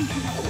What?